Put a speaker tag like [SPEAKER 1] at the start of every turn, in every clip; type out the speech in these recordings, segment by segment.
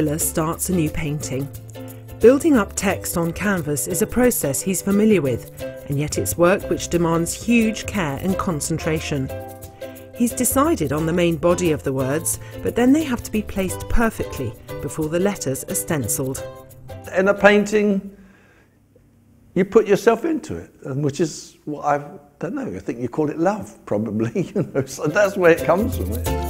[SPEAKER 1] Spiller starts a new painting. Building up text on canvas is a process he's familiar with, and yet it's work which demands huge care and concentration. He's decided on the main body of the words, but then they have to be placed perfectly before the letters are stenciled.
[SPEAKER 2] In a painting, you put yourself into it, which is what I don't know. I think you call it love, probably. You know, so that's where it comes from.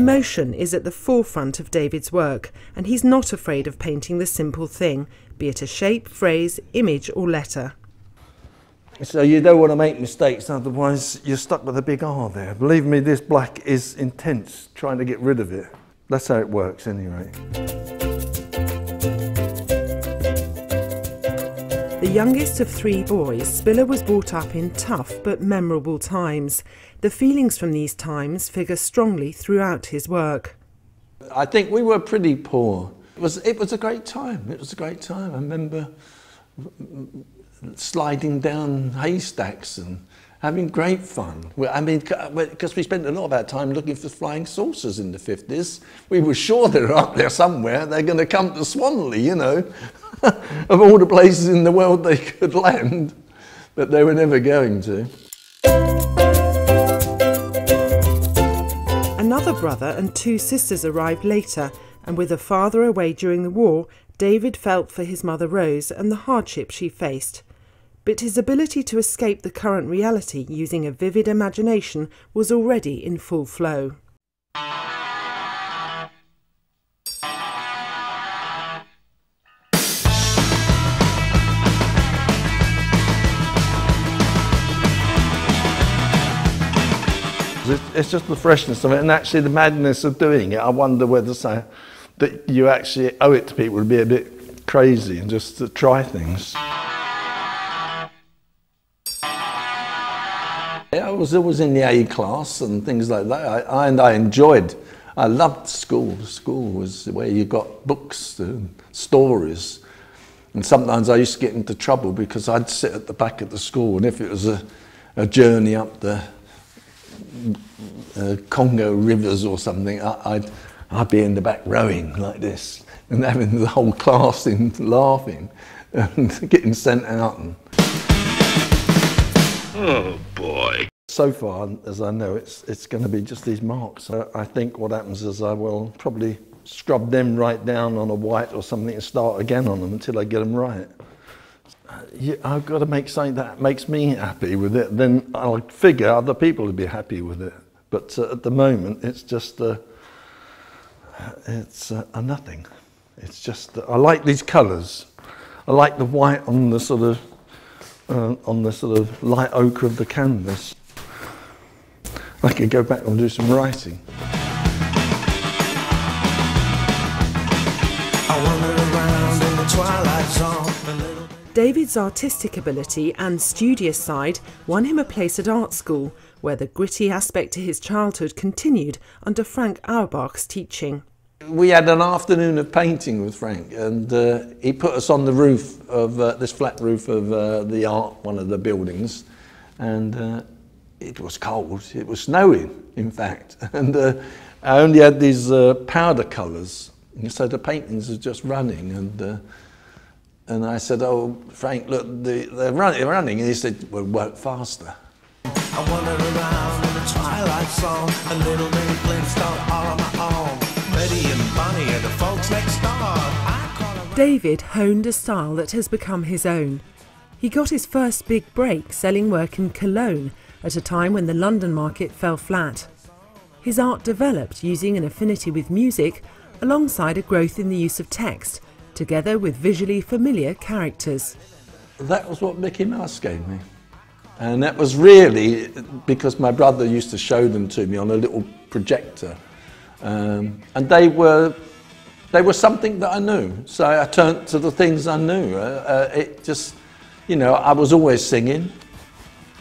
[SPEAKER 1] Emotion is at the forefront of David's work, and he's not afraid of painting the simple thing, be it a shape, phrase, image, or letter.
[SPEAKER 2] So you don't want to make mistakes, otherwise you're stuck with a big R there. Believe me, this black is intense, trying to get rid of it. That's how it works anyway.
[SPEAKER 1] The youngest of three boys, Spiller was brought up in tough but memorable times. The feelings from these times figure strongly throughout his work.
[SPEAKER 2] I think we were pretty poor. It was, it was a great time. It was a great time. I remember sliding down haystacks and having great fun. I mean, because we spent a lot of our time looking for flying saucers in the 50s. We were sure they're up there somewhere. They're going to come to Swanley, you know, of all the places in the world they could land, but they were never going to.
[SPEAKER 1] Another brother and two sisters arrived later, and with a father away during the war, David felt for his mother Rose and the hardship she faced but his ability to escape the current reality using a vivid imagination was already in full flow.
[SPEAKER 2] It's just the freshness of it and actually the madness of doing it. I wonder whether say, that you actually owe it to people to be a bit crazy and just to try things. Yeah, I was always in the A class and things like that, I, and I enjoyed. I loved school. School was where you got books and stories. And sometimes I used to get into trouble because I'd sit at the back of the school, and if it was a, a journey up the uh, Congo rivers or something, I, I'd, I'd be in the back rowing like this and having the whole class in laughing and getting sent out. And, Oh boy. So far, as I know, it's, it's going to be just these marks. I think what happens is I will probably scrub them right down on a white or something and start again on them until I get them right. I've got to make something that makes me happy with it. Then I'll figure other people will be happy with it. But uh, at the moment, it's just uh, it's uh, a nothing. It's just I like these colours. I like the white on the sort of uh, on the sort of light ochre of the canvas. I could go back and do some writing.
[SPEAKER 1] David's artistic ability and studious side won him a place at art school, where the gritty aspect to his childhood continued under Frank Auerbach's teaching
[SPEAKER 2] we had an afternoon of painting with Frank, and uh, he put us on the roof of uh, this flat roof of uh, the art, one of the buildings, and uh, it was cold. It was snowing, in fact, and uh, I only had these uh, powder colours, so the paintings were just running, and and I said, "Oh, Frank, look, the, they're, run, they're running," and he said, "Well, work faster." I wander around in the twilight
[SPEAKER 1] zone, a little mini Flintstone all on my own. and Bonnie are the folks next door. David honed a style that has become his own. He got his first big break selling work in Cologne at a time when the London market fell flat. His art developed using an affinity with music alongside a growth in the use of text, together with visually familiar characters.
[SPEAKER 2] That was what Mickey Mouse gave me. And that was really because my brother used to show them to me on a little projector. Um, and they were, they were something that I knew. So I turned to the things I knew. Uh, uh, it just, you know, I was always singing.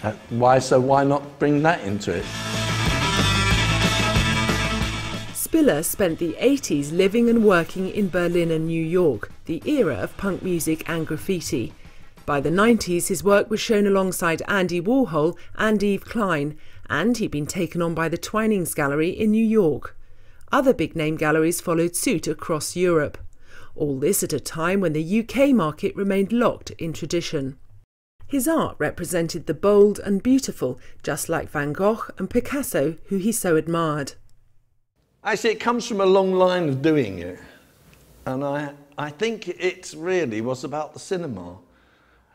[SPEAKER 2] Uh, why, so why not bring that into it?
[SPEAKER 1] Spiller spent the 80s living and working in Berlin and New York, the era of punk music and graffiti. By the 90s, his work was shown alongside Andy Warhol and Yves Klein, and he'd been taken on by the Twinings Gallery in New York. Other big name galleries followed suit across Europe. All this at a time when the UK market remained locked in tradition. His art represented the bold and beautiful, just like Van Gogh and Picasso, who he so admired.
[SPEAKER 2] Actually, it comes from a long line of doing it. And I, I think it really was about the cinema.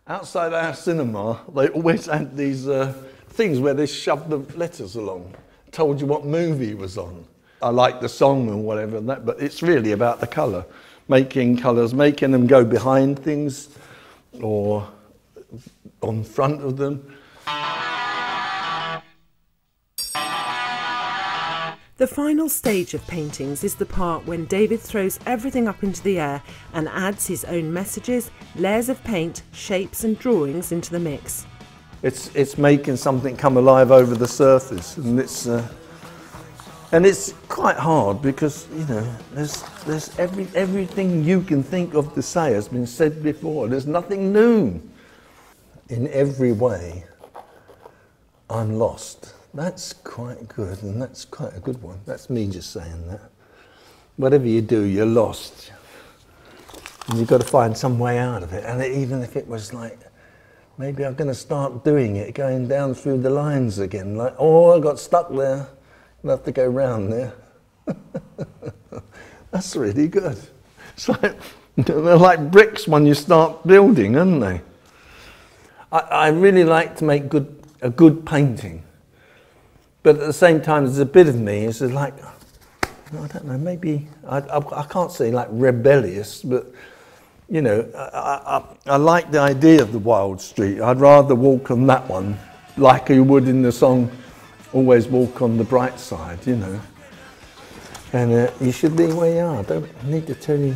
[SPEAKER 2] Outside our cinema, they always had these uh, things where they shoved the letters along, told you what movie was on. I like the song and whatever, and that, but it's really about the colour. Making colours, making them go behind things or on front of them.
[SPEAKER 1] The final stage of paintings is the part when David throws everything up into the air and adds his own messages, layers of paint, shapes and drawings into the mix.
[SPEAKER 2] It's, it's making something come alive over the surface and it's, uh, and it's quite hard because, you know, there's, there's every, everything you can think of to say has been said before. There's nothing new. In every way, I'm lost. That's quite good, and that's quite a good one. That's me just saying that. Whatever you do, you're lost. And you've got to find some way out of it. And even if it was like, maybe I'm going to start doing it, going down through the lines again, like, oh, I got stuck there. I'll have to go round there. That's really good. It's like, they're like bricks when you start building, aren't they? I, I really like to make good, a good painting. But at the same time, there's a bit of me, it's like, I don't know, maybe, I, I, I can't say like rebellious, but you know, I, I, I, like the idea of the wild street. I'd rather walk on that one like you would in the song, always walk on the bright side, you know. And uh, you should be where you are. I don't need to tell you.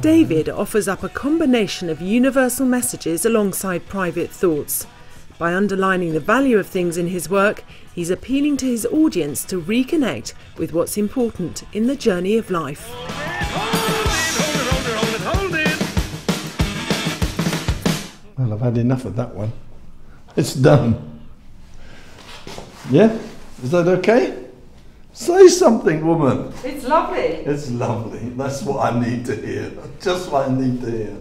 [SPEAKER 1] David offers up a combination of universal messages alongside private thoughts. By underlining the value of things in his work, he's appealing to his audience to reconnect with what's important in the journey of life.
[SPEAKER 2] Well, I've had enough of that one. It's done. Yeah? Is that okay? Say something, woman.
[SPEAKER 1] It's lovely.
[SPEAKER 2] It's lovely. That's what I need to hear. Just what I need to hear.